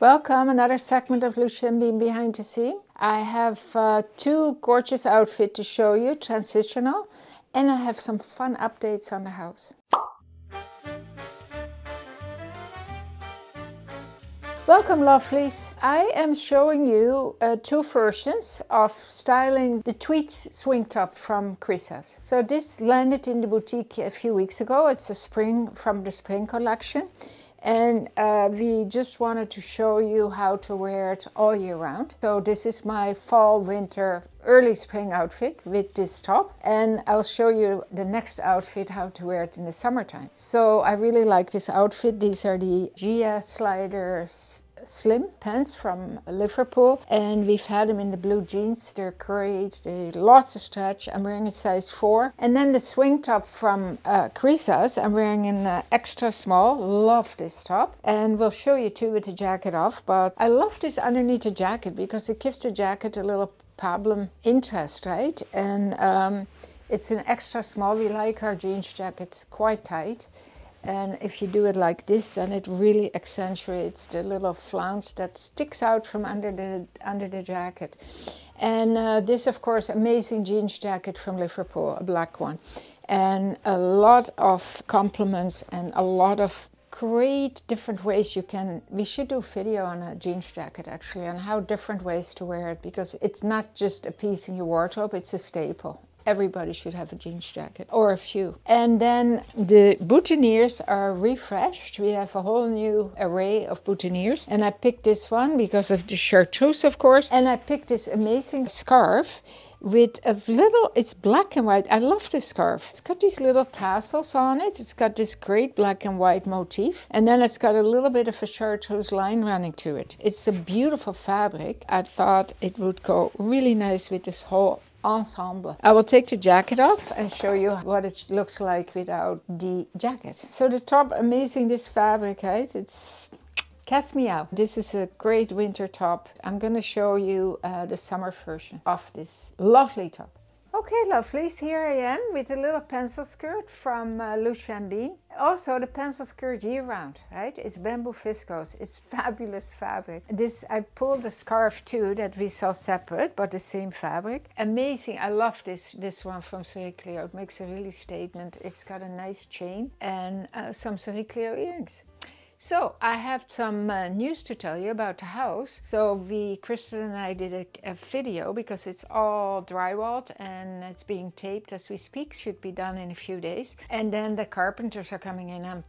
Welcome, another segment of Lousje Bean Behind the Scene. I have uh, two gorgeous outfits to show you, transitional, and I have some fun updates on the house. Welcome lovelies! I am showing you uh, two versions of styling the tweed swing top from Grizas. So this landed in the boutique a few weeks ago. It's a spring from the spring collection and uh, we just wanted to show you how to wear it all year round. So this is my fall, winter, early spring outfit with this top and I'll show you the next outfit how to wear it in the summertime. So I really like this outfit. These are the Gia Gliders slim pants from Liverpool and we've had them in the blue jeans. They're great. They lots of stretch. I'm wearing a size 4 and then the swing top from uh, i'm wearing an uh, extra small. Love this top. And we'll show you too with the jacket off but i love this underneath the jacket because it gives the jacket a little problem interest right? And um, it's an extra small. We like our jeans jackets quite tight and if you do it like this, then it really accentuates the little flounce that sticks out from under the, under the jacket. And uh, this, of course, amazing jeans jacket from Liverpool, a black one. And a lot of compliments and a lot of great different ways you can we should do a video on a jeans jacket actually on how different ways to wear it because it's not just a piece in your wardrobe it's a staple everybody should have a jeans jacket or a few. And then the boutonnieres are refreshed. We have a whole new array of boutonnieres. And I picked this one because of the chartreuse, of course. And I picked this amazing scarf with a little, it's black and white. I love this scarf. It's got these little tassels on it. It's got this great black and white motif. And then it's got a little bit of a chartreuse line running to it. It's a beautiful fabric. I thought it would go really nice with this whole ensemble. I will take the jacket off and show you what it looks like without the jacket. So the top, amazing this fabric, right? It's cat's meow. This is a great winter top. I'm gonna show you uh, the summer version of this lovely top. Okay, lovelies, here I am with a little pencil skirt from uh, Bean. Also, the pencil skirt year-round, right? It's bamboo viscose. It's fabulous fabric. This I pulled a scarf too that we sell separate, but the same fabric. Amazing. I love this this one from Cerie Cleo. It makes a really statement. It's got a nice chain and uh, some Cerie Cleo earrings. So I have some uh, news to tell you about the house. So we, Kristen and I did a, a, video because it's all drywalled and it's being taped as we speak, should be done in a few days. And then the carpenters are coming in.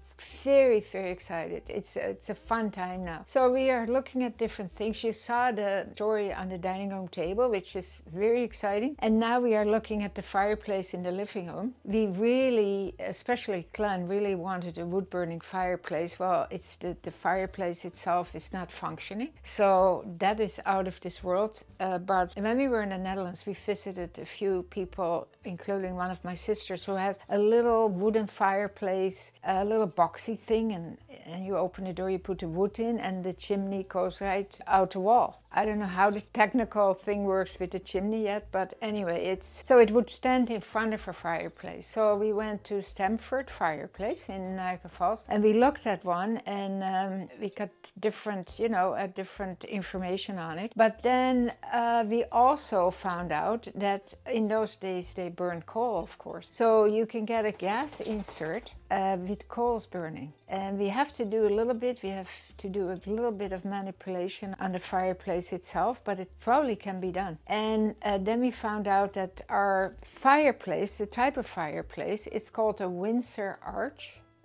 Very, very excited. It's, it's a fun time now. So we are looking at different things. You saw the story on the dining room table, which is very exciting. And now we are looking at the fireplace in the living room. We really, especially Glenn, really wanted a wood burning fireplace. Well, it's the, the fireplace itself is not functioning. So that is out of this world. Uh, but when we were in the Netherlands, we visited a few people, including one of my sisters, who has a little wooden fireplace, a little box thing and, and you open the door, you put the wood in and the chimney goes right out the wall. I don't know how the technical thing works with the chimney yet, but anyway, it's so it would stand in front of a fireplace. So we went to Stamford Fireplace in Niagara Falls and we looked at one and um, we got different, you know, different information on it. But then uh, we also found out that in those days they burned coal, of course. So you can get a gas insert uh, with coals burning. And we have to do a little bit, we have to do a little bit of manipulation on the fireplace itself, but it probably can be done. And uh, then we found out that our fireplace, the type of fireplace, it's called a Windsor Arch.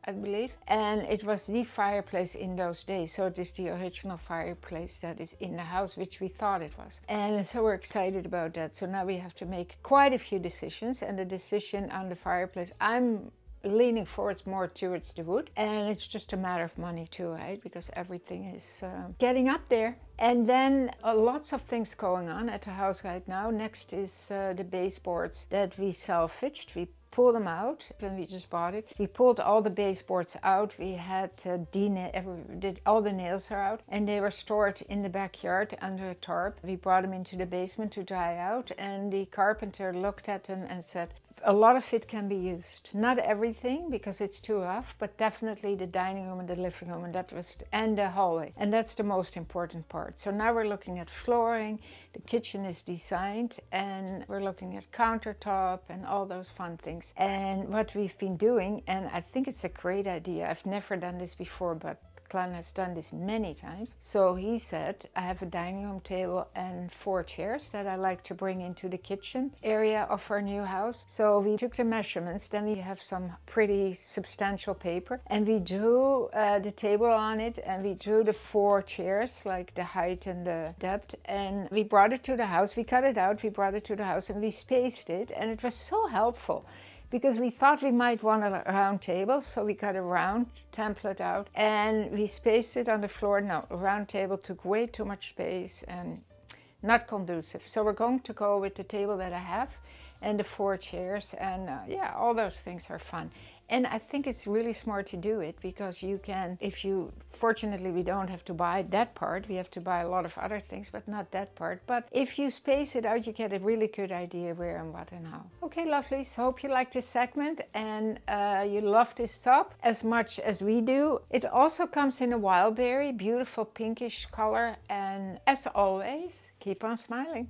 I believe. And it was the fireplace in those days. So it is the original fireplace that is in the house, which we thought it was. And so we're excited about that. So now we have to make quite a few decisions. And the decision on the fireplace, I'm leaning forwards more towards the wood and it's just a matter of money too right because everything is uh, getting up there and then uh, lots of things going on at the house right now next is uh, the baseboards that we salvaged we pulled them out when we just bought it. We pulled all the baseboards out. We had uh, all the nails are out and they were stored in the backyard under a tarp. We brought them into the basement to dry out and the carpenter looked at them and said, a lot of it can be used. Not everything because it's too rough, but definitely the dining room and the living room and that was and the hallway. And that's the most important part. So now we're looking at flooring, the kitchen is designed and we're looking at countertop and all those fun things. And what we've been doing, and I think it's a great idea. I've never done this before, but Glenn has done this many times. So he said, I have a dining room table and four chairs that I like to bring into the kitchen area of our new house. So we took the measurements, then we have some pretty substantial paper and we drew uh, the table on it and we drew the four chairs, like the height and the depth. And we brought it to the house, we cut it out, we brought it to the house and we spaced it and it was so helpful because we thought we might want a round table, so we got a round template out and we spaced it on the floor. Now, a round table took way too much space and not conducive. So we're going to go with the table that I have and the four chairs and uh, yeah, all those things are fun. And I think it's really smart to do it because you can, if you, fortunately we don't have to buy that part, we have to buy a lot of other things, but not that part. But if you space it out, you get a really good idea where and what and how. Okay, lovelies, hope you like this segment and uh, you love this top as much as we do. It also comes in a wild berry, beautiful pinkish color. And as always, keep on smiling.